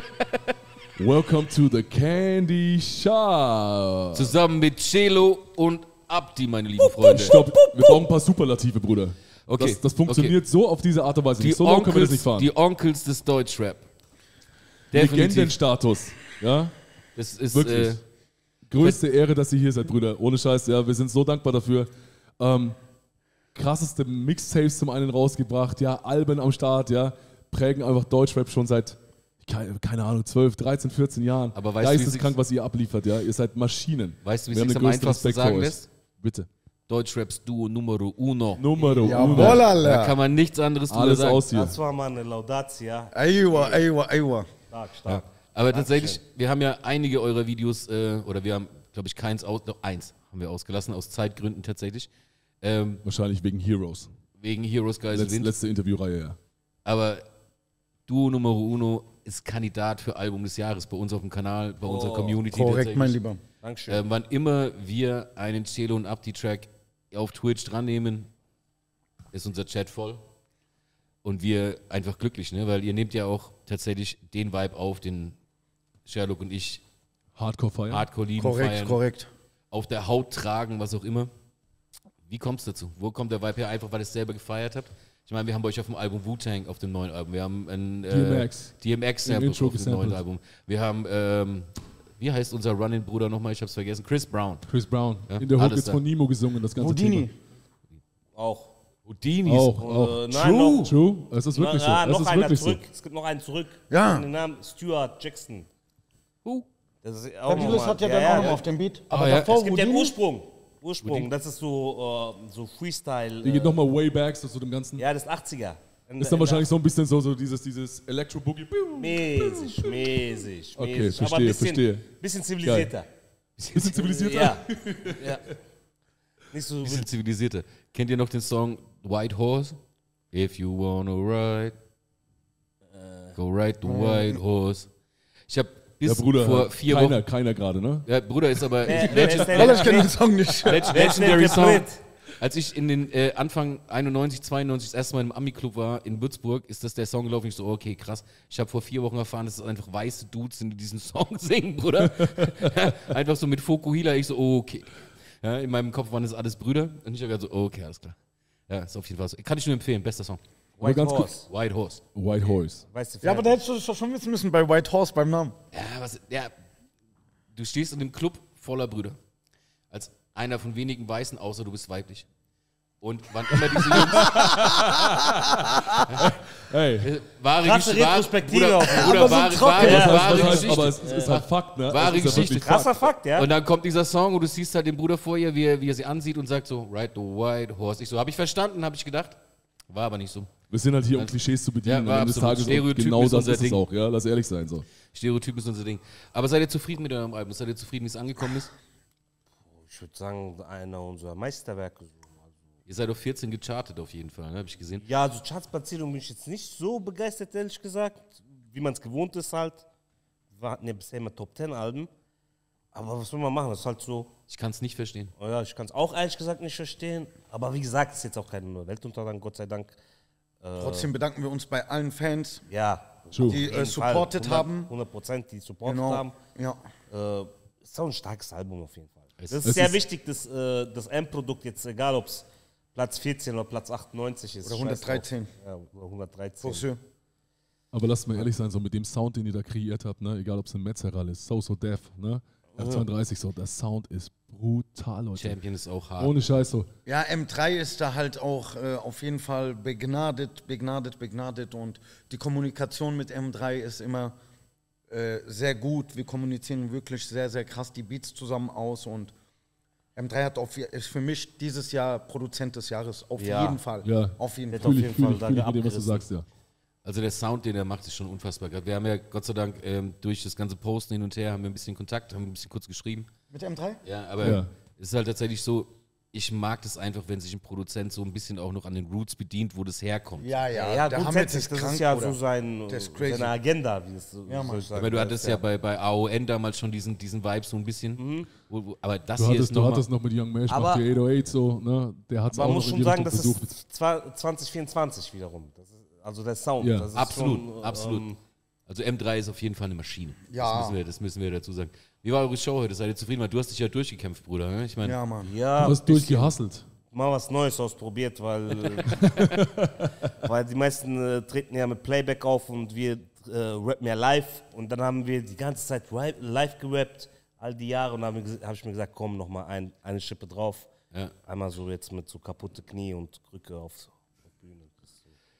Welcome to the Candy Shop. Zusammen mit Celo und Abdi, meine lieben Freunde. Stopp, wir brauchen ein paar Superlative, Bruder. Okay, Das, das funktioniert so auf diese Art und Weise Die nicht. So low können wir das Onkels, nicht fahren. die Onkels des Deutschrap. Legendenstatus. Ja, Das ist wirklich. äh, Größte Ehre, dass ihr hier seid, Brüder. Ohne Scheiß, ja, wir sind so dankbar dafür. Ähm, krasseste Mixtapes zum einen rausgebracht, ja, Alben am Start, ja, prägen einfach Deutschrap schon seit, keine, keine Ahnung, 12, 13, 14 Jahren. Aber weißt du, Geisteskrank, was ihr abliefert, ja. Ihr seid Maschinen. Weißt du, wie Wir haben es den am größten einfachsten Respekt sagen lässt? Bitte. Deutschraps Duo Numero Uno. Numero Jawohl, uno. Da Alter. kann man nichts anderes drüber Alles sagen. aus hier. Das war mal eine Laudatia. Aywa, aywa, aywa. Stark, stark. Aber tatsächlich, wir haben ja einige eurer Videos, äh, oder wir haben, glaube ich, keins aus, doch eins haben wir ausgelassen, aus Zeitgründen tatsächlich. Ähm, Wahrscheinlich wegen Heroes. wegen Heroes Geisel Letz, Wind. letzte Interviewreihe, ja. Aber Duo Numero Uno ist Kandidat für Album des Jahres bei uns auf dem Kanal, bei unserer Community. Korrekt, mein Lieber. Dankeschön. Ähm, wann immer wir einen Celo und Abdi-Track auf Twitch dran nehmen, ist unser Chat voll. Und wir einfach glücklich, ne? weil ihr nehmt ja auch tatsächlich den Vibe auf, den Sherlock und ich Hardcore feiern. Hardcore lieben, Korrekt, feiern, korrekt. auf der Haut tragen, was auch immer. Wie kommt es dazu? Wo kommt der Vibe her? Einfach, weil ihr es selber gefeiert habt? Ich meine, wir haben bei euch auf dem Album Wu-Tang, auf dem neuen Album. Wir haben ein äh, DMX. Intro auf dem neuen Album. Wir haben, ähm, wie heißt unser Running-Bruder nochmal? Ich hab's vergessen. Chris Brown. Chris Brown. Ja, In der Hook jetzt von Nemo gesungen, das ganze Houdini. auch. Houdini. Thema. Auch, auch. Äh, nein, noch, True. Es ist wirklich so. ja, Es noch ist einer wirklich zurück. Es gibt noch einen zurück. Ja. Den Namen Stuart Jackson. Who? Das ist auch Fabulous hat ja dann auch noch auf dem Beat. Aber Ah, ja. davor Es gibt ja einen Houdini. Ursprung. Ursprung, das ist so, äh, so Freestyle. Die geht Äh, nochmal way back so zu dem Ganzen. ja, das ist 80er. In- Ist dann in- wahrscheinlich so ein bisschen so, so dieses, dieses Electro-Boogie. Mäßig, mäßig, Okay, mäßig. verstehe, Aber ein bisschen, verstehe. bisschen zivilisierter. Bisschen zivilisierter. Ja. ja. Nicht so Bisschen zivilisierter. Kennt ihr noch den Song White Horse? If you wanna ride, go ride the white horse. Ich habe bis Ja, Bruder, vor vier keiner, Wochen. keiner gerade, ne? Ja, Bruder ist aber ist ich kenne den Song nicht. Ist Legendary Song. Als ich in den äh, Anfang 91, 92 das erste Mal im Ami-Club war in Würzburg, ist das der Song gelaufen. Ich so, okay, krass. Ich habe vor vier Wochen erfahren, dass es einfach weiße Dudes sind, die diesen Song singen, Bruder. einfach so mit Fokuhila. Ich so, okay. Ja, in meinem Kopf waren das alles Brüder. Und ich habe gesagt so, okay, alles klar. Ja, ist auf jeden Fall so. Kann ich nur empfehlen, bester Song. White ganz Horse. White Horse. White Horse. Weißt du, Ja, aber da hättest du das doch schon wissen müssen bei White Horse beim Namen. Ja, was, ja, du stehst in einem Club voller Brüder. Als einer von wenigen Weißen, außer du bist weiblich. Und wann immer diese Jungs. Hey, Äh, wahre Krasse Gesch- wahre- Retrospektive Bruder, jeden Bruder, Aber so wahre, wahre, wahre heißt, Geschichte. aber es, es ist halt Fakt, ne? Wahre es ist ja Geschichte. Krasser Fakt. Ja? Und dann kommt dieser Song und du siehst halt den Bruder vor ihr, wie er, wie er sie ansieht und sagt so, ride the white horse. Ich so, hab ich verstanden, hab ich gedacht. War aber nicht so. Wir sind halt hier, um Klischees zu bedienen. Ja, war Am Ende des. Tages genau ist das unser ist es Ding. auch, ja? Lass ehrlich sein. So. Stereotyp ist unser Ding. Aber seid ihr zufrieden mit eurem Album? Seid ihr zufrieden, wie es angekommen ist? Ich würde sagen, einer unserer Meisterwerke. Ihr seid auf 14 gechartet auf jeden Fall, ne? hab ich gesehen. Ja, also Chartsplatzierung bin ich jetzt nicht so begeistert, ehrlich gesagt. Wie man es gewohnt ist halt. Wir hatten ja bisher immer Top 10 Alben. Aber was soll man machen? Das ist halt so. Ich kann es nicht verstehen. Oh ja, ich kann es auch ehrlich gesagt nicht verstehen. Aber wie gesagt, es ist jetzt auch kein Weltuntergang, Gott sei Dank. Trotzdem bedanken wir uns bei allen Fans, Ja. Die äh, supported Fall. haben. 100 Prozent, die supportet Genau. haben. Ja. Äh, ist auch ein starkes Album auf jeden Fall. Es- das es ist sehr ist- wichtig, dass äh, das Endprodukt jetzt, egal ob es Platz 14 oder Platz 98 ist. Oder scheiß drauf. 113. Ja, oder 113. Pour Aber lasst mal ehrlich sein, so mit dem Sound, den ihr da kreiert habt, ne? egal ob es ein Metzeral ist, So So Death, ne? F32, so, der Sound ist brutal, Leute. Champion ist auch hart. Ohne Scheiß so. Ja, M3 ist da halt auch äh, auf jeden Fall begnadet, begnadet, begnadet und die Kommunikation mit M3 ist immer äh, sehr gut. Wir kommunizieren wirklich sehr, sehr krass die Beats zusammen aus und M3 hat auf, ist für mich dieses Jahr Produzent des Jahres, auf Ja. jeden Fall. Ja. Auf jeden Fall. auf Fühle jeden ich, fühl Fall fühl ich mit dem, was du sagst, ja. Also der Sound, den er macht, ist schon unfassbar. Wir haben ja Gott sei Dank ähm, durch das ganze Posten hin und her haben wir ein bisschen Kontakt, haben ein bisschen kurz geschrieben. Mit M3? Ja, aber Ja. es ist halt tatsächlich so, ich mag das einfach, wenn sich ein Produzent so ein bisschen auch noch an den Roots bedient, wo das herkommt. Ja, ja. Ja, grundsätzlich, das krank, ist ja so sein, ist seine Agenda, wie es so Ja, ich sagen. Aber du hattest ist ja bei, bei AON damals schon diesen, diesen Vibe so ein bisschen. Mhm. Wo, wo, aber das Du hier hattest, ist du noch hattest noch mit Young Mesh, macht die 808 so, ne? Der hat es auch Man muss schon sagen, das ist zwar 2024 wiederum. Das ist, also der Sound. Ja. das ist Absolut, schon, absolut. Ähm, Also M3 ist auf jeden Fall eine Maschine. Ja. Das müssen wir, das müssen wir dazu sagen. Wie war eure Show heute? Seid ihr zufrieden? Weil du hast dich ja durchgekämpft, Bruder. ne? Ich meine, Ja, Mann. Ja, Du hast durchgehasselt. mal was Neues ausprobiert, weil, weil die meisten äh, treten ja mit Playback auf und wir äh, rappen ja live. Und dann haben wir die ganze Zeit ri- live gerappt, all die Jahre. Und dann habe ich, hab ich mir gesagt, komm, noch mal ein, eine Schippe drauf. Ja. Einmal so jetzt mit so kaputte Knie und Krücke auf, auf Bühne.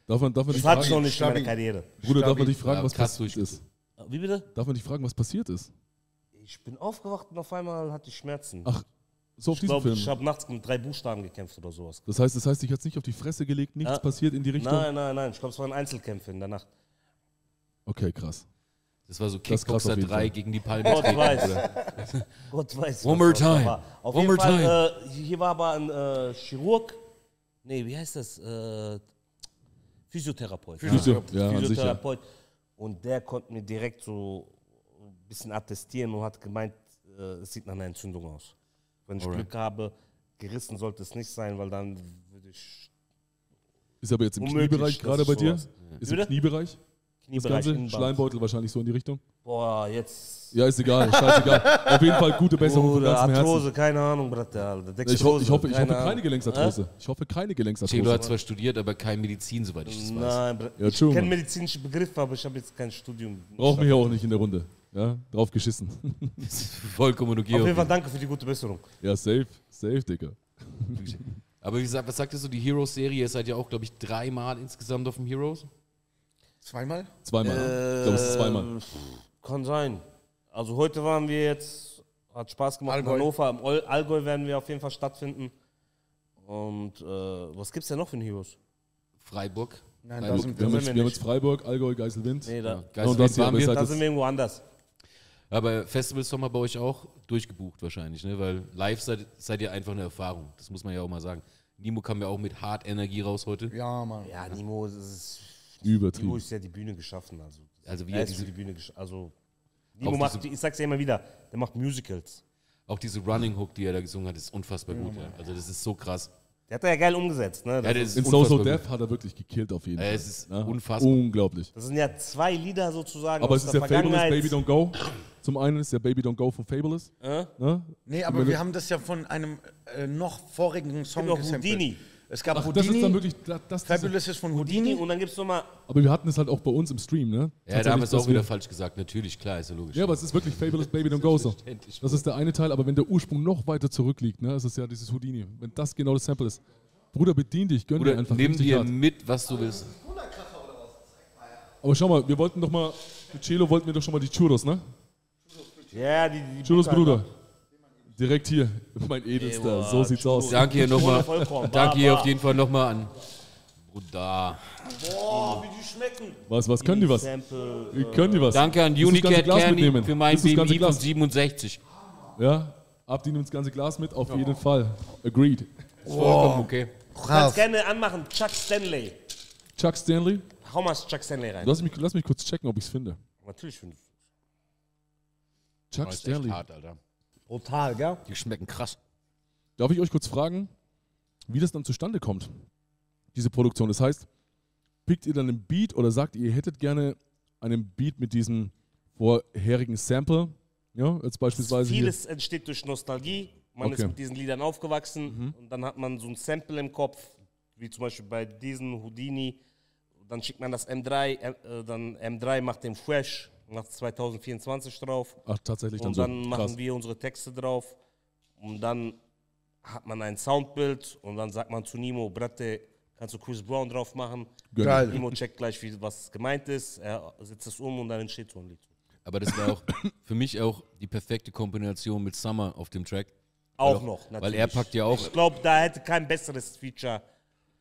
Darf man, darf man Das dich hatte ich noch fragen, nicht in meiner. Karriere. Bruder, darf man dich fragen, Ja, was krass passiert ist? Wie bitte? Darf man dich fragen, was passiert ist? Ich bin aufgewacht und auf einmal hatte ich Schmerzen. Ach, so auf ich diesen glaube, Film. ich habe nachts mit drei Buchstaben gekämpft oder sowas. Das heißt, das heißt, ich jetzt nicht auf die Fresse gelegt, nichts Ja. passiert in die Richtung? Nein, nein, nein. Ich glaube, es waren Einzelkämpfe in der Nacht. Okay, krass. das war so Kickboxer auf jeden 3 Fall. gegen die Palme. Gott weiß. Gott weiß. One more time. Auf One jeden more Fall, äh, hier war aber ein äh, Chirurg. Nee, wie heißt das? Äh, Physiotherapeut. Physio, ja, sicher. Physiotherapeut. Und der konnte mir direkt so ein bisschen attestieren und hat gemeint, äh, es sieht nach einer Entzündung aus. Wenn ich Alright. Glück habe, gerissen sollte es nicht sein, weil dann würde ich Ist aber jetzt im Unmöglich, Kniebereich gerade bei dir? Ist im Bitte? Kniebereich? Das Kniebereich Ganze? Innenband. Schleimbeutel wahrscheinlich so in die Richtung? Boah, jetzt. Ja, ist egal, scheißegal. Auf jeden Fall gute Besserung von Bruder, ganzem Herzen. Arthrose, keine Ahnung, Bruder. Alter. Ich, ho Dextrose, ich hoffe, ich hoffe keine Ahnung. Gelenksarthrose. Ich hoffe keine Chelo Gelenksarthrose. hat zwar studiert, aber kein Medizin, soweit ich das weiß. Nein, Bruder. Ja, ich true, kenne Mann. medizinische Begriffe, aber ich habe jetzt kein Studium. Brauchen wir hier auch nicht in der Runde. Ja, drauf geschissen. Das ist Vollkommen okay. Auf jeden Fall danke für die gute Besserung. ja, safe, safe, Digga. Aber wie gesagt, was sagtest du, die Heroes-Serie? Ihr seid ja auch, glaube ich, dreimal insgesamt auf dem Heroes. Zweimal? Zweimal. ne? ich glaube, es ist zweimal. Äh, Kann sein. Also heute waren wir jetzt, hat Spaß gemacht Allgäu. in Hannover. Im Allgäu werden wir auf jeden Fall stattfinden. Und äh, was gibt's denn noch für ein Heroes? Freiburg. Nein, Freiburg. da sind Wir haben, wir. jetzt, wir wir haben jetzt Freiburg, Allgäu, Geiselwind. Nee, da, Ja, und Geistwind das hier, waren wir. halt da sind wir irgendwo anders. Aber Festivals haben wir bei euch auch durchgebucht wahrscheinlich, ne? Weil live seid, seid ihr einfach eine Erfahrung. Das muss man ja auch mal sagen. Nimo kam ja auch mit hart Energie raus heute. Ja, Mann. Ja, Nimo, das ist, Übertrieben. Nimo ist ja die Bühne geschaffen. Also, Also wie er ist die Bühne geschaffen. Also, Nimo macht, diese- ich sag's ja immer wieder, der macht Musicals. auch diese Running Hook, die er da gesungen hat, ist unfassbar gut. Ja. Also das ist so krass. Der hat er ja geil umgesetzt. Ne? Ja, In So So unfassbar Death gut. hat er wirklich gekillt auf jeden Fall. es ist Ja, unfassbar. Unglaublich. das sind ja zwei Lieder sozusagen. Aber aus es ist der ja Fabulous Vergangenheit. Baby Don't Go. Zum einen ist ja Baby Don't Go von Fabulous. Äh? Ne? Nee, aber wir haben das ja von einem äh, noch vorigen Song Gibt gesampelt. Houdini. Es gab Ach, das ist Houdini, dann wirklich. Das, das, Fabulous ist von Houdini Houdini. und dann gibt's nochmal. aber wir hatten es halt auch bei uns im Stream, ne? Ja, da haben wir es auch wieder falsch gesagt. Natürlich, klar, ist ja logisch. Ja, aber es ist wirklich Fabulous Baby Don't Go so. Das ist der eine Teil, aber wenn der Ursprung noch weiter zurückliegt, ne, ist es ja dieses Houdini. Wenn das genau das Sample ist. Bruder, bedien dich, gönn dir Oder einfach. nimm dir hart. mit, was du willst. Aber schau mal, wir wollten doch mal, mit Celo wollten wir doch schon mal die Churros, ne? Ja, die, die Butter, Bruder. Direkt hier, mein Edelster, so sieht's aus. Danke hier nochmal. Danke hier auf jeden Fall nochmal an. Bruder. Boah, wie die schmecken. Was, was können die was? Können die was? Danke an Unicat Glas Candy mitnehmen? für mein BMI von Glas? 67. Ja, ab die nimmt das ganze Glas mit, auf jeden Fall. Agreed. Vollkommen okay. Kannst gerne anmachen. Chuck Stanley. Chuck Stanley, Hau mal Chuck Stanley rein. lass mich, lass mich kurz checken, ob ich's finde. Natürlich finde ich. Chuck Das ist echt Stanley. hart, Alter. Brutal, gell? Die schmecken krass. Darf ich euch kurz fragen, wie das dann zustande kommt, diese Produktion? Das heißt, pickt ihr dann einen Beat oder sagt ihr, ihr hättet gerne einen Beat mit diesem vorherigen Sample? Ja, jetzt beispielsweise hier. Vieles entsteht durch Nostalgie. Man Okay. ist mit diesen Liedern aufgewachsen und dann hat man so ein Sample im Kopf, wie zum Beispiel bei diesen Houdini. Dann schickt man das M3, äh, dann M3 macht den Fresh, macht 2024 drauf. Ach, tatsächlich dann Und so. dann machen Krass. wir unsere Texte drauf. Und dann hat man ein Soundbild und dann sagt man zu Nimo, Bratte, kannst du Chris Brown drauf machen? Geil. Nimo checkt gleich, wie, was gemeint ist. Er setzt es um und dann entsteht so ein Lied. Aber das war auch für mich auch die perfekte Kombination mit Summer auf dem Track. Auch Weil- noch, natürlich. Weil er packt ja auch, Ich glaube, da hätte kein besseres Feature.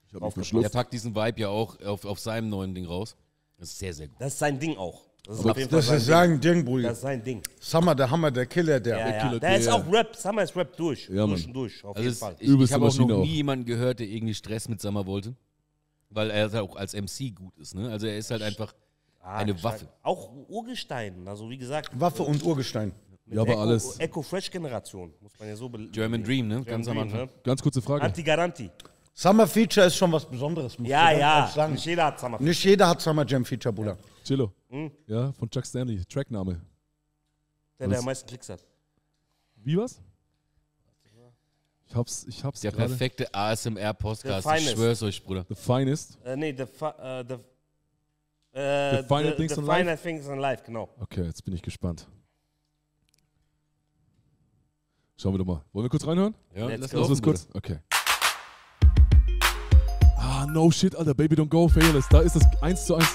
Ich hab mich er packt diesen Vibe ja auch auf, auf seinem neuen Ding raus. Das ist sehr, sehr gut. Das ist sein Ding auch. Das ist auf jeden Fall Das sein ist Ding. sein Ding, Das Bruder. ist sein Ding. Summer, der Hammer, der Killer, der. Ja, ja. Killer, Der ist der- auch Rap. Summer ist Rap durch. Ja, durch Mann. und durch, auf Also jeden Fall. ich, ich habe auch noch auch. nie jemanden gehört, der irgendwie Stress mit Summer wollte. Weil er halt auch als MC gut ist. Ne? Also er ist halt einfach Ah, eine. Waffe. Auch Urgestein. Also wie gesagt, Waffe und Urgestein. Ja, aber Echo, alles. Echo Fresh Generation. Muss man ja so German Dream, ne? Ganz am Dream, Anfang. ne? Ganz kurze Frage. Anti-Garanti. Summer Feature ist schon was Besonderes, muss Ja, ja. sagen. Nicht jeder hat Summer. Nicht jeder hat Summer Jam Feature, Bruder. Chillo. Hm? Ja, von Chuck Stanley. Trackname. Der, der am meisten Klicks hat. Wie was? Ich hab's, ich hab's Der gerade. perfekte ASMR-Podcast. Ich schwör's euch, Bruder. The Finest. Äh, nee, the, fi- äh, the, äh, The Finer the, Things the in Life? Finer Things in Life, genau. Okay, jetzt bin ich gespannt. Schauen wir doch mal. Wollen wir kurz reinhören? Ja, Lass lass uns kurz. Okay. Ah, no shit, Alter. Baby Don't Go, Fearless. Da ist das 1 zu 1.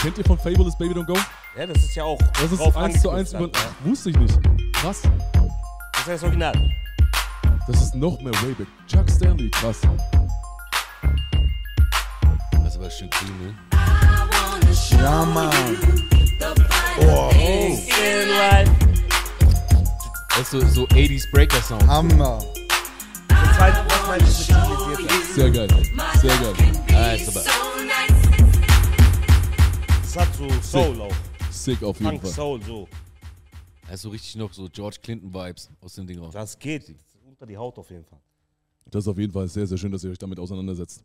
Kennt ihr von Fabulous Baby Don't Go? Ja, das ist ja auch. Das ist drauf 1 zu 1 über. dann. Wusste ich nicht. Krass. Das ist ja das Original. Das ist noch mehr Wayback. Chuck Stanley, krass. Das ist aber schön clean, ne? Ja, Mann. In Life. Das ist so, so 80s Breaker-Sound. Hammer. Was meinst du, stilisiert hat? Sehr geil. Sehr geil. Ah, ist aber. Das hat so Soul auch. Sick auf jeden Punk Fall. Soul, so. Das ist so richtig noch so George Clinton-Vibes aus dem Ding raus. Das geht. Das unter die Haut auf jeden Fall. Das ist auf jeden Fall sehr, sehr schön, dass ihr euch damit auseinandersetzt.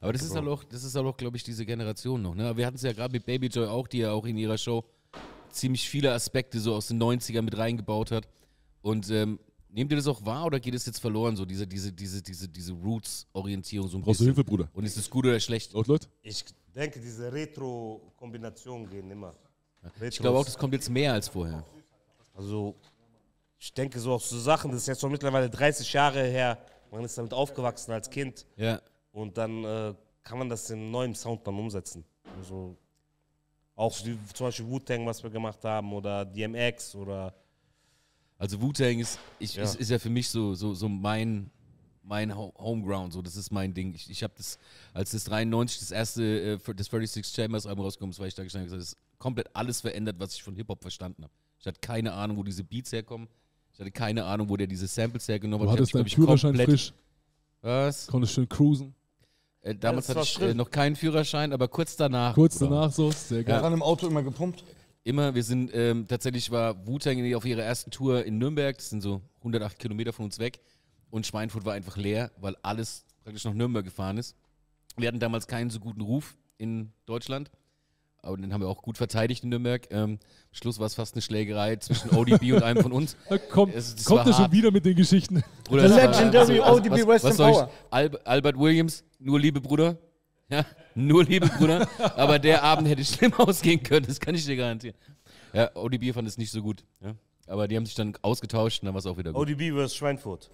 Aber das ist halt auch, das ist halt auch, glaube ich, diese Generation noch. Ne? Wir hatten es ja gerade mit Baby Joy auch, die ja auch in ihrer Show ziemlich viele Aspekte so aus den 90ern mit reingebaut hat. Und ähm, nehmt ihr das auch wahr oder geht es jetzt verloren, so diese, diese, diese, diese, diese Roots-Orientierung so ein Brauchst du bisschen? Hilfe, Bruder? Und ist es gut oder schlecht? Leute? Ich denke, diese Retro-Kombinationen gehen immer. Ich glaube auch, das kommt jetzt mehr als vorher. Also, ich denke so auch so Sachen, das ist jetzt schon mittlerweile 30 Jahre her. Man ist damit aufgewachsen als Kind. Ja. Und dann äh, kann man das in neuen Sound dann umsetzen. Also, auch die, zum Beispiel Wu-Tang, was wir gemacht haben, oder DMX oder. Also Wu-Tang ist, ich, Ja. ist, ist ja für mich so, so, so mein, mein Ho- Homeground, so das ist mein Ding. Ich, ich habe das, als das 93 das erste, äh, das 36 Chambers Album rausgekommen ist, war ich da gestanden und gesagt, das ist komplett alles verändert, was ich von Hip-Hop verstanden habe. Ich hatte keine Ahnung, wo diese Beats herkommen. Ich hatte keine Ahnung, wo der diese Samples hergenommen Du hat. hattest Ich hab deinen Führerschein komplett- frisch, Was? konntest schön cruisen. Äh, damals das hatte ich äh, noch keinen Führerschein, aber kurz danach. Kurz Bruder. danach so, sehr geil. Daran im Auto immer gepumpt. Immer, wir sind, ähm, tatsächlich war Wu-Tang auf ihrer ersten Tour in Nürnberg, das sind so 108 Kilometer von uns weg. Und Schweinfurt war einfach leer, weil alles praktisch nach Nürnberg gefahren ist. Wir hatten damals keinen so guten Ruf in Deutschland, aber den haben wir auch gut verteidigt in Nürnberg. Ähm, am Schluss war es fast eine Schlägerei zwischen ODB und einem von uns. Da kommt, Es- das kommt er schon wieder mit den Geschichten. Bruder, The das war- legendary also, ODB was, Rest was Power. Al Albert Williams, nur Liebe Bruder. Ja, nur Liebe Bruder. Aber der Abend hätte schlimm ausgehen können, das kann ich dir garantieren. Ja, ODB fand es nicht so gut. Ja. Aber die haben sich dann ausgetauscht und dann war es auch wieder gut. ODB vs. Schweinfurt.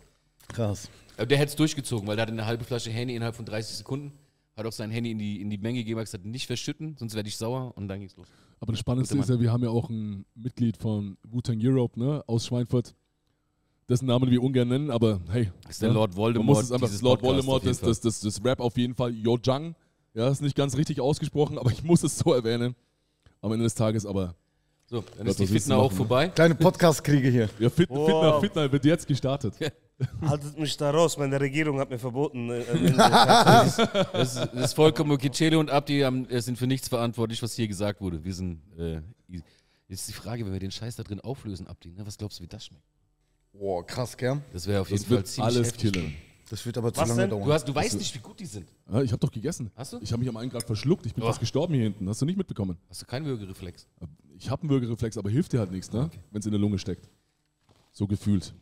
Krass. Aber der hätte es durchgezogen, weil der hatte eine halbe Flasche Henny innerhalb von 30 Sekunden. Hat auch sein Handy in die, in die Menge gegeben, hat gesagt, nicht verschütten, sonst werde ich sauer und dann ging's los. Aber das Spannendste ist ja, wir haben ja auch ein Mitglied von Wu-Tang Europe, ne, aus Schweinfurt, dessen Namen wir ungern nennen, aber hey. Das ist der ne? Lord Man Voldemort. muss es einfach, dieses Lord Podcasts Voldemort, das, das, das, das Rap auf jeden Fall, Yo Jang. Ja, ist nicht ganz richtig ausgesprochen, aber ich muss es so erwähnen. Am Ende des Tages aber. So, dann Gott, ist die Fitner auch machen, ne? vorbei. Kleine Podcast-Kriege hier. Ja, Fit, Wow. Fitner, Fitner wird jetzt gestartet. Haltet mich da raus, meine Regierung hat mir verboten. Äh, äh, Das ist, das ist vollkommen okay. Chelo und Abdi haben, äh, sind für nichts verantwortlich, was hier gesagt wurde. Wir sind. Äh, jetzt ist die Frage, wenn wir den Scheiß da drin auflösen, Abdi, ne? was glaubst du, wie das schmeckt? Boah, krass, gell? Das wäre auf jeden Das Fall wird ziemlich alles heftig. killen. Das wird aber zu Was lange denn? dauern. Du, hast, du weißt nicht, wie gut die sind. Ja, ich habe doch gegessen. Hast du? Ich habe mich am einen gerade verschluckt. Ich bin Oh. fast gestorben hier hinten. Hast du nicht mitbekommen? Hast du keinen Würgereflex? Ich habe einen Würgereflex, aber hilft dir halt nichts, ne? wenn es in der Lunge steckt. So gefühlt.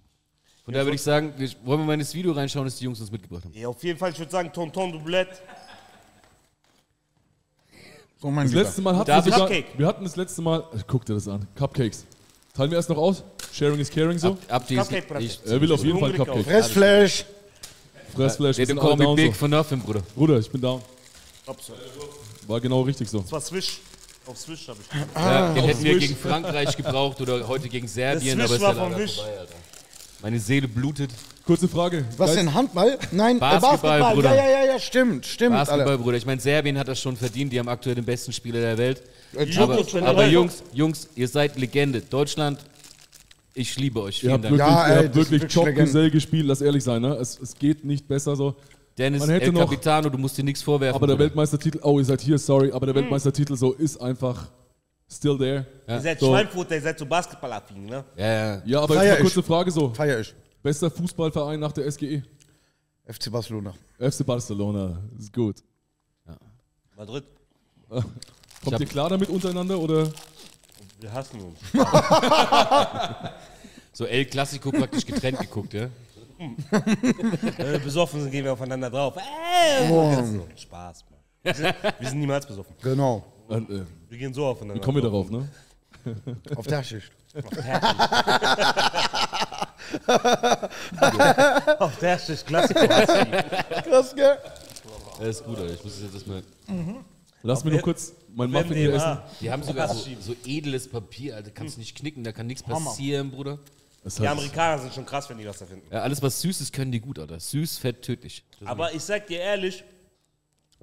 Von daher würde ich sagen, wir, wollen wir mal in das Video reinschauen, das die Jungs uns mitgebracht haben. ja, auf jeden Fall, ich würde sagen, Tonton Doublette. so, mein Das Lieber. letzte Mal hatten wir sogar, Cupcake? wir hatten das letzte Mal, guck dir das an, Cupcakes. Teilen wir erst noch aus? Sharing is caring so? Ab, Cupcake, Bruder. ich, Er will auf jeden Fall hungrig Cupcake. Fressflash. Fressflash, wir sind alle down big so. for nothing, Bruder. Bruder, ich bin down. War genau richtig so. Das war Swish. Auf Swish habe ich. ja, den hätten wir gegen Frankreich gebraucht oder heute gegen Serbien, aber Swish ist ja war leider Wish. vorbei, Alter. Meine Seele blutet. Kurze Frage. Was Geist- denn, Handball? Nein, äh, Basketball, Bruder. Ja, ja, ja, ja, stimmt, stimmt. Basketball, Alter. Bruder. Ich meine, Serbien hat das schon verdient. Die haben aktuell den besten Spieler der Welt. Äh, Aber, aber er- Jungs, Jungs, ihr seid Legende. Deutschland, ich liebe euch. Ihr Vielen habt Dank. wirklich, Ja, ey, ihr habt wirklich wirklich Top Legende. Gesell gespielt, lass ehrlich sein. Ne? Es, es geht nicht besser so. Dennis man hätte El noch- Capitano, du musst dir nichts vorwerfen. Aber der Bruder. Weltmeistertitel, oh, ihr seid hier, sorry, aber Hm. der Weltmeistertitel so ist einfach still there. Ja. Ihr seid So. Schweinfurter, ihr seid so Basketballaffin, ne? Ja, ja. Ja, aber Feier jetzt mal ich. kurze Frage so. Feier ich. Bester Fußballverein nach der SGE? FC Barcelona. FC Barcelona, ist gut. Madrid, Kommt ihr klar damit untereinander oder? wir hassen uns. So El Clasico praktisch getrennt geguckt, ja? Wenn wir besoffen sind, gehen wir aufeinander drauf. Äh. Spaß, Mann. Wir sind, wir sind niemals besoffen. Genau. Äh, äh, Wir gehen so aufeinander. wie kommen wir drauf. darauf, ne? Auf der Schicht. Auf der Schicht, Klassiker. Krass, gell? Das ist gut, Alter. Ich muss jetzt das mal. Lass mir nur kurz mein Muffin hier essen. Die haben sogar so, so edles Papier, Alter. Kannst du nicht knicken, da kann nichts passieren, Bruder. Das Die heißt, Amerikaner sind schon krass, wenn die was erfinden. Ja, alles, was süß ist, können die gut, Alter. Süß, fett, tödlich. Das Aber ich sag dir ehrlich,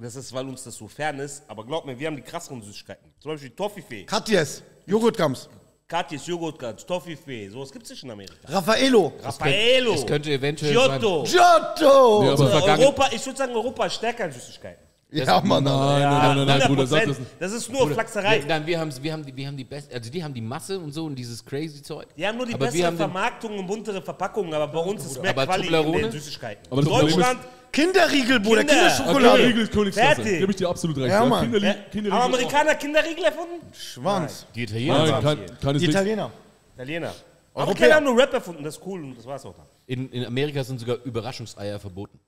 das ist, weil uns das so fern ist, aber glaub mir, wir haben die krasseren Süßigkeiten. Zum Beispiel Toffifee, Katjes. Joghurtgams. Katjes, Joghurtgans, Toffifee, sowas gibt's nicht in Amerika. Raffaello. Raffaello, es könnte eventuell Giotto. Giotto. Ja, aber Europa, ich würde sagen, Europa ist stärker in Süßigkeiten. Ja, Mann. nein, nein, nein, nein, nein, Bruder, sag 100%. das nicht. Das ist nur Flachserei. Nein, nein, wir haben, wir haben die, wir haben die best, also die haben die Masse und so und dieses crazy Zeug. Die haben nur die aber bessere Vermarktung und buntere Verpackungen, aber bei uns ist mehr Aber Quali in den? Süßigkeiten. Aber Deutschland, Kinderriegel, Bruder. Kinder. Kinderschokolade. Kinderriegel ist Königsklasse. Fertig. Gebe ich dir absolut recht. Ja, Mann. Kinderli Kinderriegel haben Amerikaner Kinderriegel erfunden? Schwanz. die Italiener. Nein, kein, Die keineswegs. Italiener. Italiener. Amerikaner haben nur Rap erfunden, das ist cool und das war's auch dann. In, in Amerika sind sogar Überraschungseier verboten,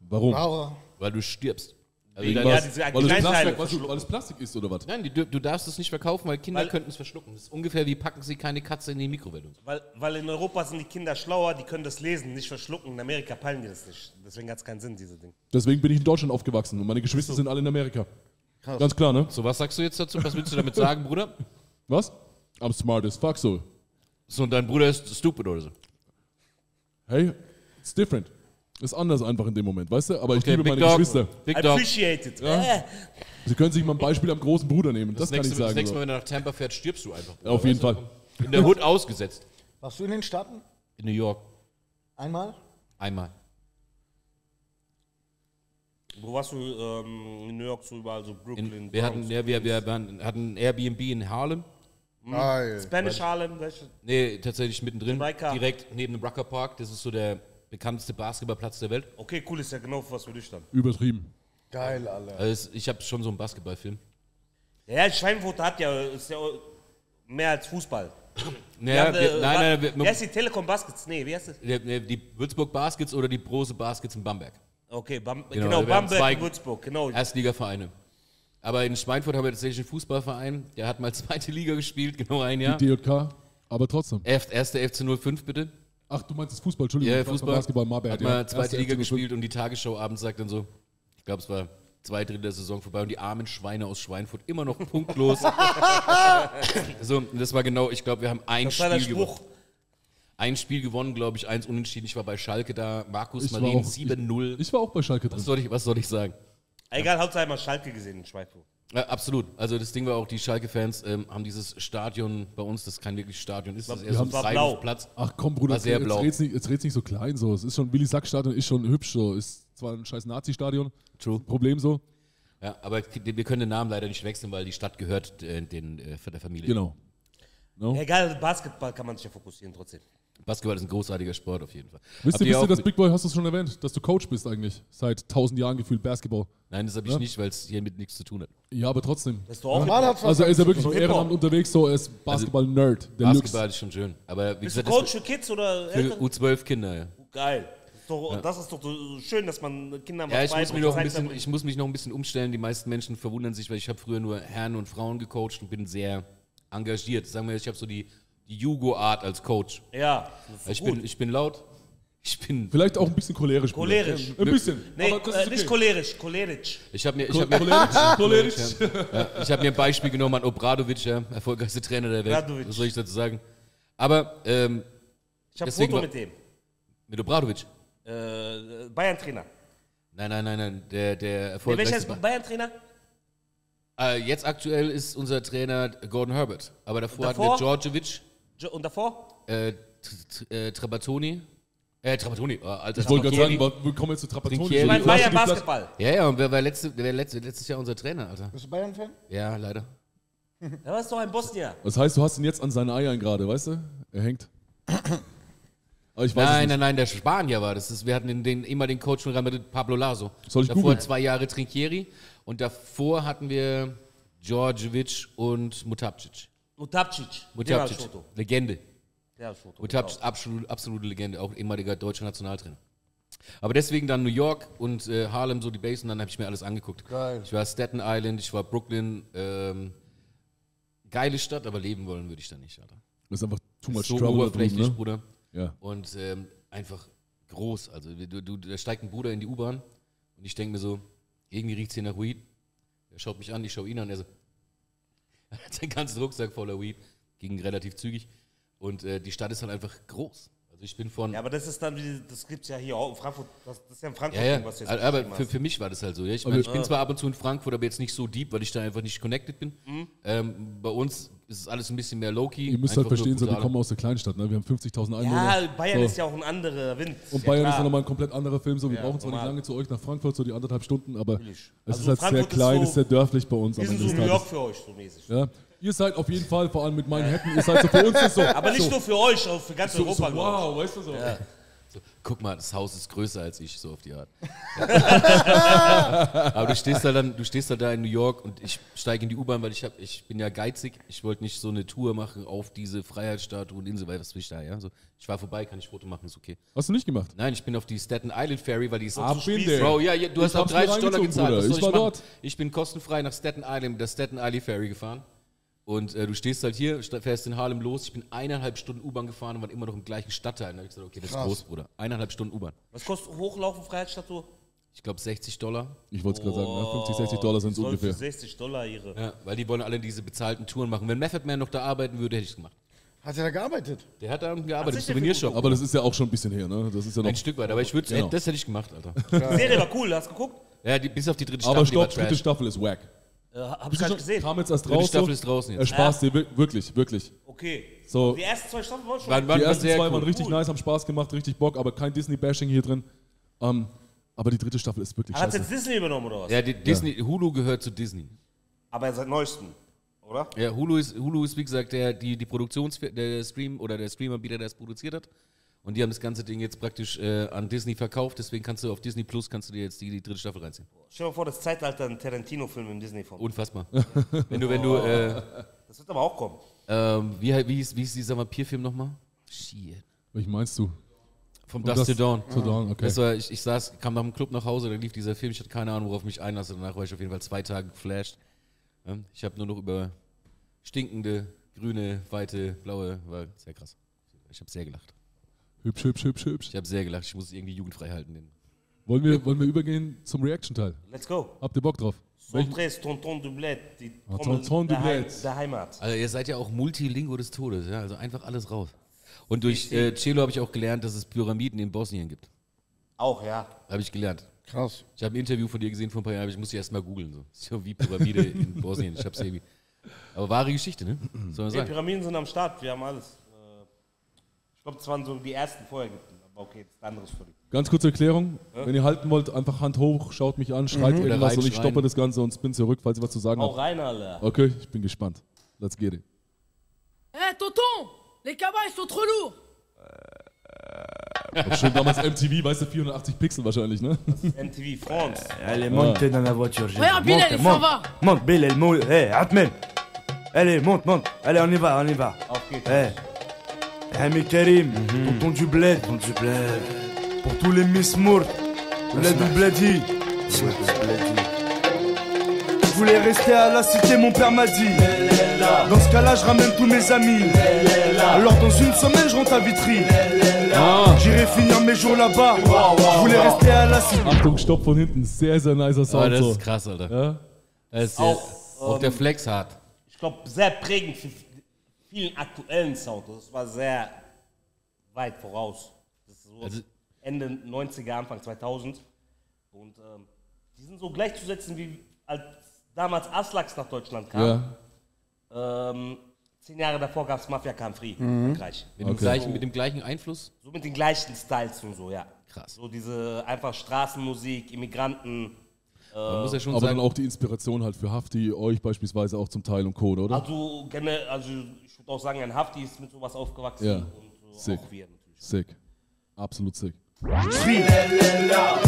Warum? Aber weil du stirbst. Also Wegen Was? diese weil, das Plastik, was, weil das Plastik ist oder was? Nein, die, du darfst es nicht verkaufen, weil Kinder könnten es verschlucken. Das ist ungefähr wie packen sie keine Katze in die Mikrowelle. Weil, weil in Europa sind die Kinder schlauer, die können das lesen, nicht verschlucken. In Amerika peilen die das nicht. Deswegen hat es keinen Sinn, diese Dinge. Deswegen bin ich in Deutschland aufgewachsen und meine Geschwister sind alle in Amerika. Ganz klar, ne? So, was sagst du jetzt dazu? Was willst du damit sagen, Bruder? Was? I'm smart as fuck so. So, und dein Bruder ist stupid oder so. Hey, it's different. Ist anders einfach in dem Moment, weißt du? Aber ich Okay, liebe Big meine Dog. Geschwister. Big Dog. Appreciate it. Äh. Sie können sich mal ein Beispiel am großen Bruder nehmen. Das, Das, kann nächste, ich das sagen. nächste Mal, So. wenn er nach Tampa fährt, stirbst du einfach. Bruder, Auf jeden weißt Fall. du? In der Hood ausgesetzt. warst du in den Staaten? In New York. Einmal? Einmal. Wo warst du ähm, in New York so überall, so Brooklyn? In, wir, hatten, ja, wir, wir waren, hatten ein Airbnb in Harlem. Geil. Spanish Harlem, welche? Nee, tatsächlich mittendrin. Direkt neben dem Rucker Park. Das ist so der bekannteste Basketballplatz der Welt. Okay, cool, ist ja genau was für dich dann. Übertrieben. Geil, Alter. Also ich habe schon so einen Basketballfilm. Ja, Schweinfurt hat ja, ist ja mehr als Fußball. Wir Naja, haben, wir, äh, nein, nein, wir, Wie heißt die Telekom Baskets? Nee, wie heißt das? die, die- Würzburg Baskets oder die Brose Baskets in Bamberg. Okay, Bam Genau, genau, Bamberg zwei- und Würzburg, genau. Erstligavereine. Aber in Schweinfurt haben wir tatsächlich einen Fußballverein, der hat mal zweite Liga gespielt, genau ein Jahr. Die DJK, aber trotzdem. Erst, erste FC 05 bitte. Ach, du meinst das Fußball, Entschuldigung. Ja, ich Fußball. Basketball, bad, Hat ja. mal zweite Erste Liga gespielt und die Tagesschau abends sagt dann so, ich glaube, es war zwei Drittel der Saison vorbei und die armen Schweine aus Schweinfurt immer noch punktlos. so, und das war genau, ich glaube, wir haben ein das war der Spiel gewonnen. Spruch. Ein Spiel gewonnen, glaube ich, eins unentschieden. Ich war bei Schalke da, Markus Ich war Marin auch- 7-0. Ich war auch bei Schalke drin. Was soll ich, was soll ich sagen? Egal, Hauptsache einmal Schalke gesehen in Schweinfurt. Ja, absolut. Also das Ding war auch, die Schalke-Fans ähm, haben dieses Stadion bei uns, das kein wirkliches Stadion ist, das ist eher so ein. Freiluftplatz. Ach komm, Bruder, War sehr jetzt, blau. red's nicht, jetzt red's nicht so klein so. Es ist schon, Willi Sack-Stadion ist schon hübsch so. Ist zwar ein scheiß Nazi-Stadion. True. Problem so. Ja, aber wir können den Namen leider nicht wechseln, weil die Stadt gehört äh, den, äh, der Familie. Genau. No? Egal, Basketball kann man sich ja fokussieren trotzdem. Basketball ist ein großartiger Sport auf jeden Fall. Wisst ihr, wisst auch ihr, dass mit- Big Boy, hast du es schon erwähnt, dass du Coach bist eigentlich? Seit tausend Jahren gefühlt Basketball. Nein, das habe ich Ja? nicht, weil es hier mit nichts zu tun hat. Ja, aber trotzdem. Das ist doch auch Mann hat's was Also er ist ja wirklich im. Ehrenamt unterwegs, so er ist Basketball-Nerd. Der Lux. Basketball ist schon schön. Aber wie Bist du gesagt, Coach das für Kids oder für Eltern? U12 Kinder, ja. Geil. Das ist doch, Das ist doch so schön, dass man Kindern Ja, ich muss, beibringt, mich noch ein bisschen, ich muss mich noch ein bisschen umstellen. Die meisten Menschen verwundern sich, weil ich habe früher nur Herren und Frauen gecoacht und bin sehr engagiert. Sagen wir, ich habe so die, die Jugo-Art als Coach. Ja, das ist Ich gut. bin, ich bin laut. Ich bin. Vielleicht auch ein bisschen cholerisch. Cholerisch. Ein bisschen. Nee, aber das äh, ist nicht okay. cholerisch, cholerisch. Ich habe mir, ich hab mir, Cholerisch. Cholerisch. ja, ich hab mir ein Beispiel genommen an Obradovic, ja, erfolgreichste Trainer der Welt. Obradovic. Was soll ich dazu sagen? Aber ähm, Ich habe Deswegen Foto mit dem. mit Obradovic. Äh, Bayern-Trainer. Nein, nein, nein, nein. Der, der Nee, welcher erfolgreichste. ist Bayern-Trainer? äh, jetzt aktuell ist unser Trainer Gordon Herbert. Aber davor, Davor? hatten wir Djordjevic, Jo- Und davor? äh, äh, Trapattoni. Äh, Trapattoni, oh, Alter. Ich wollte gerade sagen, wir kommen jetzt zu Trapattoni. Trinkieri. Ich meine Bayern Basketball. Ja, ja, und wer war letztes Jahr unser Trainer, Alter? Bist du Bayern-Fan? Ja, leider. Da warst doch ein Bosnier. Das heißt, du hast ihn jetzt an seinen Eiern gerade, weißt du? Er hängt. Nein, nein, nein, der Spanier war das. das wir hatten den, den, immer den Coach von Real Madrid, Pablo Laso. Soll ich davor googeln? zwei Jahre Trinkieri und davor hatten wir Djordjevic und Mutapcic. Mutapcic. Mutapcic. Legende. Mutapcic, absolut, absolute Legende, auch ehemaliger deutscher Nationaltrainer. Aber deswegen dann New York und äh, Harlem, so die Base, und dann habe ich mir alles angeguckt. Geil. Ich war Staten Island, ich war Brooklyn. Ähm, geile Stadt, aber leben wollen würde ich da nicht, Alter. Das ist einfach too much so trouble oberflächlich, drüben, ne? Bruder. Ja. Und ähm, einfach groß. Also du, du, da steigt ein Bruder in die U-Bahn und ich denke mir so, irgendwie riecht es hier nach Weed. Er schaut mich an, ich schaue ihn an, er so, er hat seinen ganzen Rucksack voller Weed, ging relativ zügig. Und äh, die Stadt ist halt einfach groß. Also ich bin von... Ja, aber das ist dann, wie, das gibt's ja hier auch in Frankfurt. Das, das ist ja in Frankfurt, Ja, ja. was jetzt Aber beschrieben für, für mich war das halt so. Ja? Ich, Aber- mein, ich bin zwar ab und zu in Frankfurt, aber jetzt nicht so deep, weil ich da einfach nicht connected bin. Mhm. Ähm, bei uns ist es alles ein bisschen mehr low-key. Ihr müsst halt einfach verstehen, so, wir kommen aus der Kleinstadt, ne? wir haben 50.000 Einwohner. Ja, Bayern so. ist ja auch ein anderer Wind. Und ja Bayern ist klar. ja nochmal ein komplett anderer Film. So, wir Ja, brauchen zwar nicht lange zu euch nach Frankfurt, so die anderthalb Stunden, aber Natürlich. es Also ist halt sehr Frankfurt ist klein, so- ist sehr dörflich bei uns. Wir sind so New York für euch, so mäßig. Ja? Ihr seid auf jeden Fall, vor allem mit Manhattan, ihr seid so für uns ist so. Aber nicht so, nur für euch, auch für ganz so, so, Europa, ich. wow, weißt du so. So, guck mal, das Haus ist größer als ich, so auf die Art. Aber du stehst halt dann, du stehst halt da in New York und ich steige in die U-Bahn, weil ich hab, ich bin ja geizig. Ich wollte nicht so eine Tour machen auf diese Freiheitsstatue und Insel, weil was will ich da, ja? So, ich war vorbei, kann ich Foto machen, ist okay. Hast du nicht gemacht? Nein, ich bin auf die Staten Island Ferry, weil die ist Ab der. Bro, ja, ja, du Ich hast auch hab's mir 30 Dollar gezahlt. Soll Ich war machen? dort. Ich bin kostenfrei nach Staten Island mit der Staten Island Ferry gefahren. Und äh, du stehst halt hier, fährst in Harlem los. Ich bin eineinhalb Stunden U-Bahn gefahren und war immer noch im gleichen Stadtteil. Und da hab ich gesagt, okay, das ist groß, Bruder. Eineinhalb Stunden U-Bahn. Was kostet Hochlaufen, Freiheitsstatue? Ich glaube 60 Dollar. Ich wollte es gerade sagen, ne? 50, 60 Dollar sind es ungefähr. Für 60 Dollar ihre. Ja, weil die wollen alle diese bezahlten Touren machen. Wenn Method Man noch da arbeiten würde, hätte ich es gemacht. Hat er da gearbeitet? Der hat da unten gearbeitet, im Souvenirshop. Aber das ist ja auch schon ein bisschen her, ne? Das ist ja noch. Ein Stück weit, aber ich würde, Genau. das hätte ich gemacht, Alter. Die Serie war cool, hast du geguckt? Ja, die, bis auf die dritte Staffel, Aber die war stopp, dritte. Staffel ist wack. Äh, hab ich gar nicht gesehen. Kam jetzt erst Dritte raus. Staffel so. ist draußen Er jetzt. Spaß dir wir- wirklich, wirklich. Okay. So, Die ersten zwei Staffeln waren schon. Waren, waren, die ersten zwei cool. waren richtig Cool. nice, haben Spaß gemacht, richtig Bock, aber kein Disney-Bashing hier drin. Ähm, aber die dritte Staffel ist wirklich Hat scheiße. jetzt Disney übernommen oder was? Ja, die Disney, Hulu gehört zu Disney. Aber seit neuestem, oder? Ja, Hulu ist, Hulu ist wie gesagt der, die, die Produktions der Stream oder der Streamer-Bieter, der es produziert hat. Und die haben das ganze Ding jetzt praktisch äh, an Disney verkauft. Deswegen kannst du auf Disney Plus kannst du dir jetzt die, die dritte Staffel reinziehen. Stell dir mal vor, das Zeitalter ein Tarantino-Film im Disney-Form. Unfassbar. wenn du, wenn du, äh, Das wird aber auch kommen. ähm, wie, wie, hieß, wie hieß dieser Vampirfilm nochmal? Shit. Welchen meinst du? Vom Dust to Dawn. To Dawn, okay. Das war, ich, ich saß, kam nach dem Club nach Hause, dann lief dieser Film, ich hatte keine Ahnung, worauf ich mich einlasse. Danach war ich auf jeden Fall zwei Tage geflasht. Ich habe nur noch über stinkende, grüne, weite, blaue, war sehr krass. Ich habe sehr gelacht. Hübsch, hübsch, hübsch, hübsch. Ich habe sehr gelacht. Ich muss es irgendwie jugendfrei halten. Den. Wollen wir, wollen wir übergehen zum Reaction-Teil? Let's go. Habt ihr Bock drauf? Sontres, Tonton du Bled, die Ah, Trommel Tonton du der, Heim, Bled. der Heimat. Also ihr seid ja auch Multilingo des Todes, ja? also einfach alles raus. Und durch äh, Celo habe ich auch gelernt, dass es Pyramiden in Bosnien gibt. Auch, ja. Habe ich gelernt. Krass. Ich habe ein Interview von dir gesehen vor ein paar Jahren, aber ich muss die erst mal googeln. So. so wie Pyramide in Bosnien. Ich hab's irgendwie. Aber wahre Geschichte, ne? Soll man Die. Pyramiden sind am Start, wir haben alles. Äh, Ich glaube, das waren so die ersten Vorher-Ägypten. Aber okay, das ist ein anderes Story. Ganz kurze Erklärung. Wenn ihr halten wollt, einfach Hand hoch, schaut mich an, schreit Oder irgendwas und ich stoppe das Ganze und spin zurück, falls ihr was zu sagen habt. rein, Alter. Okay, ich bin gespannt. Let's get it. Eh, tonton Les cabas, sont trop lourds Auch schön damals MTV, weißt du, 480 Pixel wahrscheinlich, ne? MTV France. Allez, monte dans la voiture. Regarde, monte, il s'en monte. va. Monte, Bilal, monte. Hé, Atmen. Allez, monte, monte. Allez, on y va, on y va. Auf geht's. Hami Karim, tonton du bled. Tonton du bled. Pour tous les Miss Mourt. Bled ou Bledi. Je voulais rester à la cité, mon père m'a dit. Dans ce cas-là, je ramène tous mes amis. Alors, dans une semaine, je rentre à Vitry. J'irai finir mes jours là-bas. Je voulais rester à la cité. Achtung, Stopp von hinten. Sehr, sehr nicer Sound. das So. ist krass, Alter. Ja? Das ist Auch, auch, der Flex hart. Ich glaube, sehr prägend für vielen aktuellen Sound. Das war sehr weit voraus. Das ist so Also- Ende 90er, Anfang 2000. Und ähm, die sind so gleichzusetzen wie als damals Aslax nach Deutschland kam. ja. Ähm, zehn Jahre davor gab es Mafia Kam Free in Frankreich. Mit, dem Okay. gleichen, mit dem gleichen Einfluss. So mit den gleichen Styles und so, ja. Krass. So diese einfach Straßenmusik, Immigranten. Man muss ja schon Aber sagen, dann auch die Inspiration halt für Hafti, euch beispielsweise auch zum Teil und Code, oder? Also, generell, also ich würde auch sagen, ein Hafti ist mit sowas aufgewachsen Ja. und so Sick. auch wir natürlich. Sick. Absolut sick.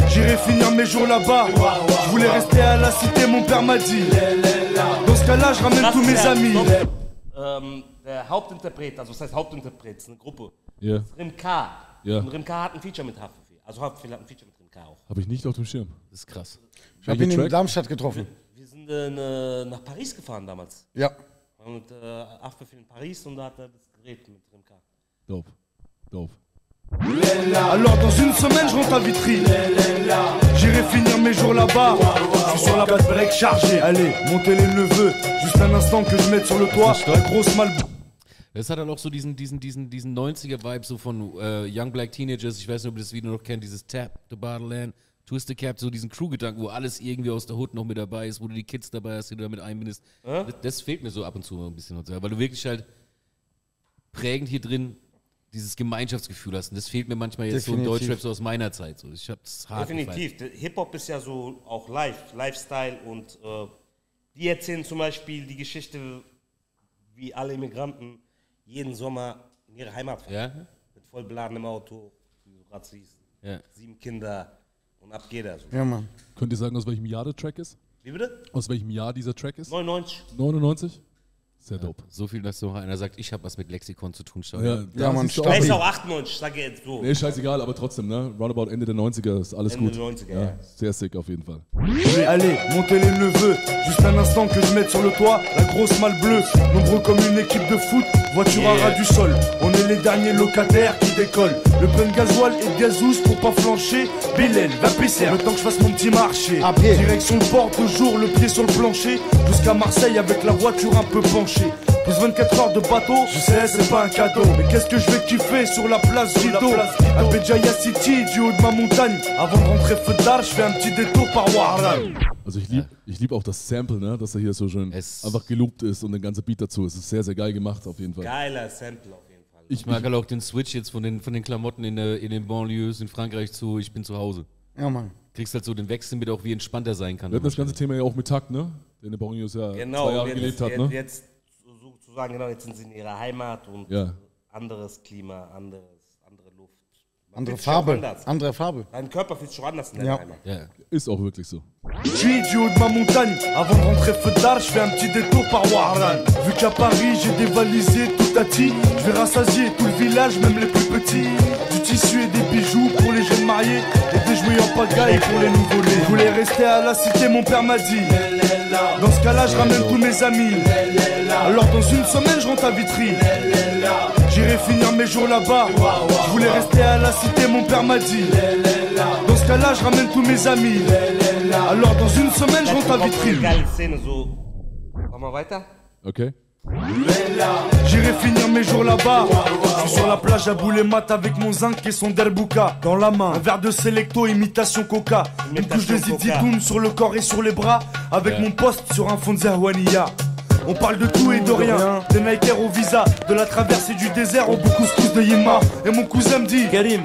J'irai finir mes jours là-bas. Je voulais rester à la cité, mon père m'a dit. Dans ce cas-là, je ramène Das tous ist mes der, amis. Ähm, der Hauptinterpret, also was heißt Hauptinterpret, ist eine Gruppe. Ja, Rim K. Ja. Und Rim K hat ein Feature mit Haftbefehl. Also Haftbefehl hat ein Feature mit Rim K auch. habe ich nicht auf dem Schirm. Das ist krass. Ich habe ihn in? Darmstadt getroffen. Wir sind äh, ne- nach Paris gefahren damals. Ja. Und äh, Haftbefehl in Paris und da hat er das Gerät mit Rim K. Dope. Dope. Alors dans une semaine, je rentre à Vitry. J'irai finir mes jours là-bas. Je suis sur la 4 break chargée. Allez, montez les neveux. Juste un instant que je mette sur le toit. La grosse mal. Das hat dann auch so diesen, diesen, diesen, diesen 90er-Vibe so von äh, Young Black Teenagers. Ich weiß nicht, ob ihr das Video noch kennt, dieses Tap, The Bartleland, Twist the Cap, so diesen Crew-Gedanken, wo alles irgendwie aus der Hood noch mit dabei ist, wo du die Kids dabei hast, die du damit einbindest. Das, das fehlt mir so ab und zu ein bisschen. Weil du wirklich halt prägend hier drin dieses Gemeinschaftsgefühl hast. Und das fehlt mir manchmal jetzt so in Definitiv. Deutschrap so aus meiner Zeit. So. Ich hab's hart. Definitiv. Hip-Hop ist ja so auch live, Lifestyle und äh, die erzählen zum Beispiel die Geschichte, wie alle Immigranten jeden Sommer in ihre Heimat fahren. Ja? Mit voll beladenem Auto, wie du gerade siehst. Ja. Sieben Kinder und ab geht er. So. Ja, Mann. Könnt ihr sagen, aus welchem Jahr der Track ist? Wie bitte? Aus welchem Jahr dieser Track ist? 99. 99? Sehr dope. So viel, dass so einer sagt, ich habe was mit Lexikon zu tun. Schau. Ja, du stark. Er ist auch- auch 98, ich sage jetzt so. Nee, scheißegal, aber trotzdem, ne? Roundabout Ende der 90er ist alles Ende gut. der 90er, ja, ja. Sehr sick auf jeden Fall. Allez, allez, montez les neveux. Juste un instant que je mette sur le toit la grosse malle bleue. Nombreux comme une équipe de foot, voiture à ras du sol. On est les derniers locataires qui décollent. Le plein de gasoil et de gazouze pour pas flancher. Bélène, va pisser, le temps que je fasse mon petit marché. À pied. Direction le port, toujours le pied sur le plancher. Jusqu'à Marseille avec la voiture un peu penchée. Plus 24 heures de bateau, je sais, c'est pas un cadeau. Mais qu'est-ce que je vais kiffer sur la place Rideau À Béjaïa City, du haut de ma montagne. Avant de rentrer feu d'art, je fais un petit détour par Warlan. Also ich liebe ich lieb auch das Sample, ne? dass er hier so schön Es- einfach geloopt ist und der ganze Beat dazu. Es ist sehr, sehr geil gemacht auf jeden Fall. Geiler Sample auf jeden Fall. Ich, Ich mag halt auch den Switch jetzt von den, von den Klamotten in, der, in den Banlieues in Frankreich zu Ich bin zu Hause. Ja, Mann. Kriegst halt so den Wechsel mit, auch wie entspannt er sein kann. wir hatten das ganze Thema ja auch mit Takt, ne? Der in der Borneos ja Genau, zwei Jahre gelebt hat, jetzt, ne? jetzt sozusagen, genau, jetzt sind sie in ihrer Heimat und Ja. anderes Klima, anderes, andere Luft. Man Andere Farbe. Andere Farbe. Dein Körper fühlt sich auch anders in der Ja. Heimat. Ja. Ist auch wirklich so. Je suis haut de ma montagne, avant de rentrer feu d'art, je fais un petit détour par Warlan. Vu qu'à Paris j'ai dévalisé tout Tati, je vais rassasier tout le village, même les plus petits. Du tissu et des bijoux pour les jeunes mariés, et des jouets en pagaille pour les nouveau-nés. Je voulais rester à la cité, mon père m'a dit. Dans ce cas-là, je ramène tous mes amis. Alors dans une semaine, je rentre à Vitry. J'irai finir mes jours là-bas. Je voulais rester à la cité, mon père m'a dit. Dans ce cas-là, je ramène tous mes amis. Alors dans une semaine, je rentre à Vitry. Geile J'irai finir mes jours là-bas. Je suis sur la plage à Boulemat avec mon zinc et son derbouka. Dans la main, un verre de Selecto, imitation coca. Une couche de zizitoun sur le corps et sur les bras. Avec mon poste sur un fond de Zerwania. On parle de tout et de rien. Des Nikers au visa, de la traversée du désert au couscous de Yema. Et mon cousin me dit Karim,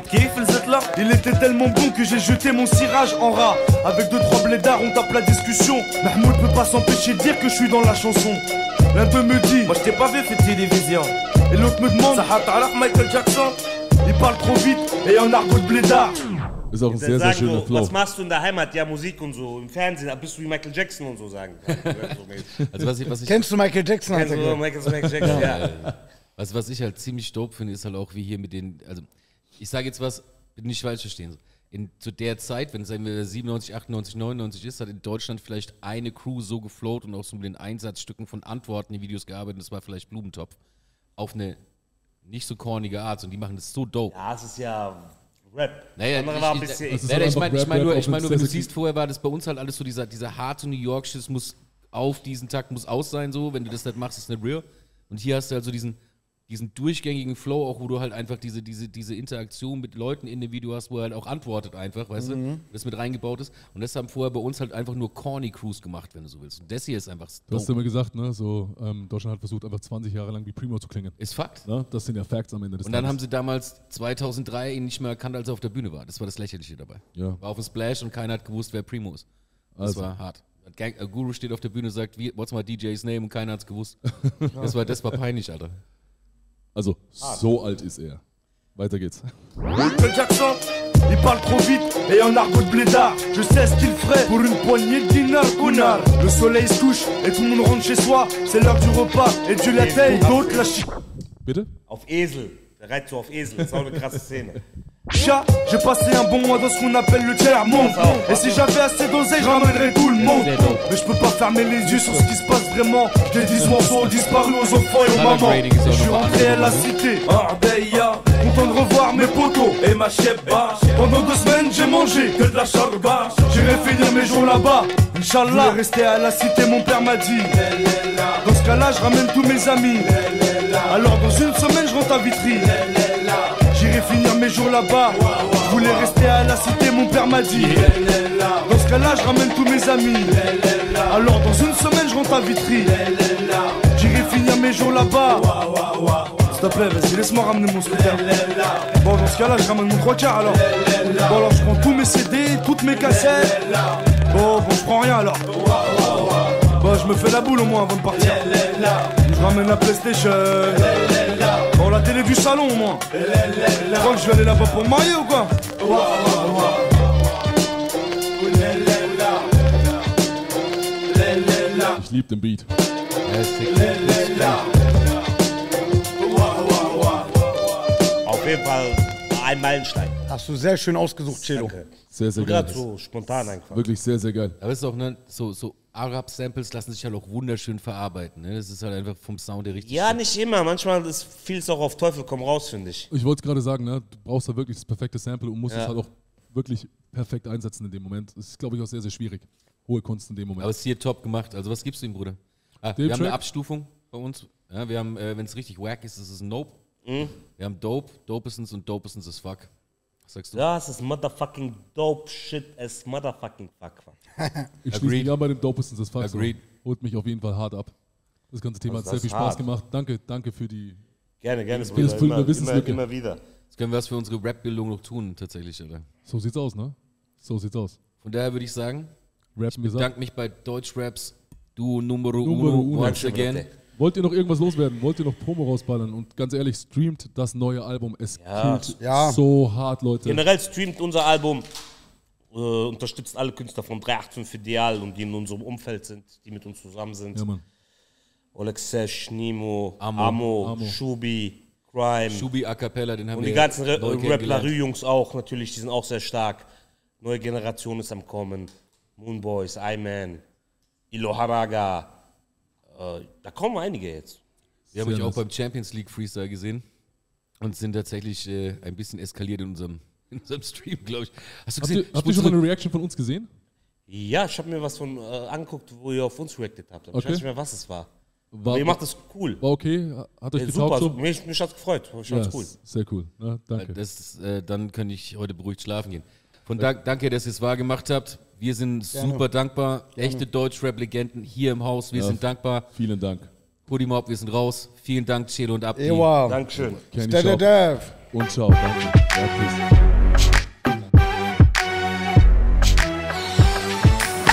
là Il était tellement bon que j'ai jeté mon cirage en rat. Avec deux trois blédards, on tape la discussion. Mahmoud peut pas s'empêcher de dire que je suis dans la chanson. L'un d'eux me dit Moi je t'ai pas vu fait télévision. Et l'autre me demande Michael Jackson Il parle trop vite et en argot de blédard. Ist auch ein sehr, sehr schöner so, Flow. was machst du in der Heimat? Ja, Musik und so. Im Fernsehen da bist du wie Michael Jackson und so sagen. Also was ich, was ich, Kennst du Michael Jackson? Kennst du so. Michael, Michael Jackson? Ja. was, was ich halt ziemlich dope finde, ist halt auch wie hier mit den, also ich sage jetzt was, nicht falsch verstehen. In, zu der Zeit, wenn es sagen wir 97, 98, 99 ist, hat in Deutschland vielleicht eine Crew so geflowt und auch so mit den Einsatzstücken von Antworten in Videos gearbeitet, das war vielleicht Blumentopf. Auf eine nicht so cornige Art und die machen das so dope. ja, es ist ja Rap. Naja, Andere ich, war ein ich, bisschen. ich, naja, ich meine ich mein nur, ich mein nur, wenn du siehst, vorher war das bei uns halt alles so dieser, dieser harte New York-Schiss muss auf diesen Takt muss aus sein, so. Wenn du das nicht machst, ist nicht real. Und hier hast du halt so diesen, diesen durchgängigen Flow, auch wo du halt einfach diese, diese, diese Interaktion mit Leuten in dem Video hast, wo er halt auch antwortet einfach, weißt du, das mit reingebaut ist. Und das haben vorher bei uns halt einfach nur corny Crews gemacht, wenn du so willst. Und das hier ist einfach Du hast dope. immer gesagt, ne? So, ähm, Deutschland hat versucht, einfach 20 Jahre lang wie Primo zu klingen. Ist Fakt. Ne? Das sind ja Facts am Ende des Und dann Tages. haben sie damals 2003 ihn nicht mehr erkannt, als er auf der Bühne war. Das war das Lächerliche dabei. Ja. War auf dem Splash und keiner hat gewusst, wer Primo ist. Das Also. war hart. Gang, äh, Guru steht auf der Bühne und sagt, what's my DJ's name? Und keiner hat's gewusst. das, war, das war peinlich, Alter. Also, so alt ist er. Weiter geht's. Il parle trop vite et en argot de blédard. Je sais ce qu'il ferait pour une poignée de dinars, connard. Le soleil se couche et tout le monde rentre chez soi. C'est l'heure du repas et Dieu la taille. D'autres la chi. Bitte? Auf Esel. Der reitet so auf Esel. Das ist auch eine krasse Szene. Chat, j'ai passé un bon mois dans ce qu'on appelle le tiers monde. Et si j'avais assez d'oseille, je ramènerais tout le monde. Mais je peux pas fermer les yeux sur ce qui se passe vraiment. Des 10 morceaux disparus aux enfants et aux mamans. Je suis rentré à la cité, Arbeya. Content de revoir mes potos et ma chebba. Pendant deux semaines, j'ai mangé que de la charba. J'irai finir mes jours là-bas. Inch'Allah, rester à la cité, mon père m'a dit. Dans ce cas-là, je ramène tous mes amis. Alors dans une semaine, je rentre à Vitry. Finir mes jours là-bas. Je voulais rester à la cité, mon père m'a dit. Dans ce cas-là, je ramène tous mes amis. Alors dans une semaine, je rentre à Vitry. J'irai finir mes jours là-bas. S'il te plaît, vas-y, laisse-moi ramener mon scooter. Bon, dans ce cas-là, je ramène mon trois quarts alors. Bon, alors je prends tous mes CD, toutes mes cassettes. Bon, bon, je prends rien alors. Bon, je me fais la boule au moins avant de partir. Je ramène la PlayStation. La télé du salon moins. Tu crois que je vais aller là-bas pour me marier ou quoi Ich liebe den Beat. Auf jeden Fall ein Meilenstein. Hast du sehr schön ausgesucht, Celo. Sehr, sehr Gerade geil. so spontan einfach. Wirklich sehr, sehr geil. Aber ist auch, ne, so, so Arab-Samples lassen sich halt auch wunderschön verarbeiten. Ne? Das ist halt einfach vom Sound der richtig. Ja, nicht immer. Manchmal ist vieles auch auf Teufel komm raus, finde ich. Ich wollte es gerade sagen, ne? du brauchst da wirklich das perfekte Sample und musst Ja. es halt auch wirklich perfekt einsetzen in dem Moment. Das ist, glaube ich, auch sehr, sehr schwierig. Hohe Kunst in dem Moment. Aber es ist hier top gemacht. Also was gibst du ihm, Bruder? Ah, wir haben eine Track? Abstufung bei uns. Ja, wir haben, äh, wenn es richtig wack ist, ist es ein Nope. Wir haben Dope, Dopestens und Dopestens as fuck. Was sagst du? Ja, es ist motherfucking dope shit as motherfucking fuck. Mann. Ich schließe mich an bei den Dopestens des Fucks. Agreed. Holt mich auf jeden Fall hart ab. Das ganze Thema Also hat sehr das viel Spaß hart. gemacht. Danke, danke für die. Gerne, gerne. Das füllt eine Immer, immer, immer wieder. Jetzt können wir was für unsere Rap-Bildung noch tun, tatsächlich, Alter. So sieht's aus, ne? So sieht's aus. Von daher würde ich sagen, Rappen gesagt. bedanke mich bei Deutschraps, du Numero, Numero Uno, Uno. once again. Wollt ihr noch irgendwas loswerden? Wollt ihr noch Promo rausballern? Und ganz ehrlich, streamt das neue Album. Es Ja. killt Ja. so hart, Leute. Generell streamt unser Album, äh, unterstützt alle Künstler von 385 Ideal und die in unserem Umfeld sind, die mit uns zusammen sind. Ja, Mann. Olexesh, Nimo, Amo. Amo, Amo. Shubi, Crime. Shubi A Cappella, den haben Und wir die ganzen Ra- neu Rap kennengelernt. Larue-Jungs auch, natürlich, die sind auch sehr stark. Neue Generation ist am Kommen. Moonboys, I-Man, Ilo Haraga. Äh, da kommen einige jetzt. Wir haben euch auch beim Champions League Freestyle gesehen und sind tatsächlich äh, ein bisschen eskaliert in unserem, in unserem Stream, glaube ich. Hast du Habt gesehen? ihr, Ich habt ihr schon mal eine Reaction von uns gesehen? Ja, ich habe mir was von äh, angeguckt, wo ihr auf uns reacted habt. Aber Ich Okay. weiß nicht mehr, was es war. War, Aber ihr macht das cool. war okay? Hat euch Äh, getaugt super, so? super. Mich, mich hat's gefreut. Ich Ja, cool. Sehr cool. Ja, danke. Das, äh, dann kann ich heute beruhigt schlafen gehen. Von da, danke, dass ihr es wahr gemacht habt. Wir sind super dankbar. Echte Deutsch-Rap-Legenden hier im Haus. Wir Ja. sind dankbar. Vielen Dank. Pudi Mob, wir sind raus. Vielen Dank, Chelo und Abdi. Ewa. Dankeschön. Kenny Stay. Und ciao. Danke. Ja.